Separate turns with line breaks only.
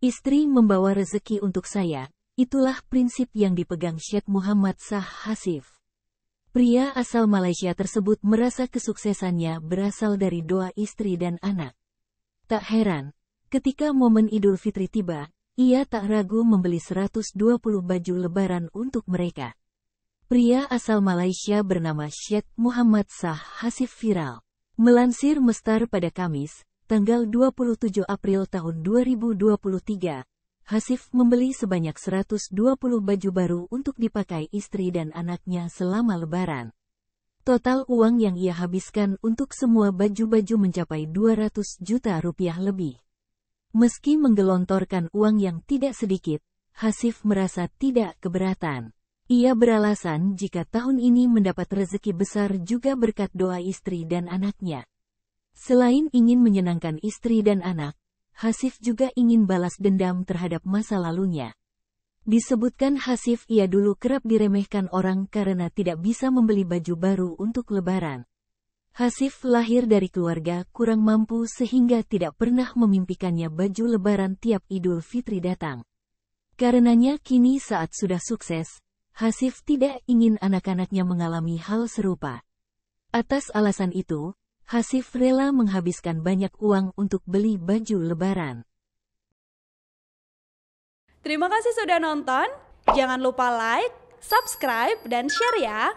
Istri membawa rezeki untuk saya, itulah prinsip yang dipegang Syed Muhammad Sah Hasif. Pria asal Malaysia tersebut merasa kesuksesannya berasal dari doa istri dan anak. Tak heran, ketika momen Idul Fitri tiba, ia tak ragu membeli 120 baju lebaran untuk mereka. Pria asal Malaysia bernama Syed Muhammad Sah Hasif viral. Melansir Mestar pada Kamis, tanggal 27 April tahun 2023, Hasif membeli sebanyak 120 baju baru untuk dipakai istri dan anaknya selama lebaran. Total uang yang ia habiskan untuk semua baju-baju mencapai 200 juta rupiah lebih. Meski menggelontorkan uang yang tidak sedikit, Hasif merasa tidak keberatan. Ia beralasan jika tahun ini mendapat rezeki besar juga berkat doa istri dan anaknya. Selain ingin menyenangkan istri dan anak, Hasif juga ingin balas dendam terhadap masa lalunya. Disebutkan Hasif ia dulu kerap diremehkan orang karena tidak bisa membeli baju baru untuk lebaran. Hasif lahir dari keluarga kurang mampu sehingga tidak pernah memimpikannya baju lebaran tiap Idul Fitri datang. Karenanya kini saat sudah sukses, Hasif tidak ingin anak-anaknya mengalami hal serupa. Atas alasan itu, Hasif rela menghabiskan banyak uang untuk beli baju lebaran.
Terima kasih sudah nonton. Jangan lupa like, subscribe, dan share ya.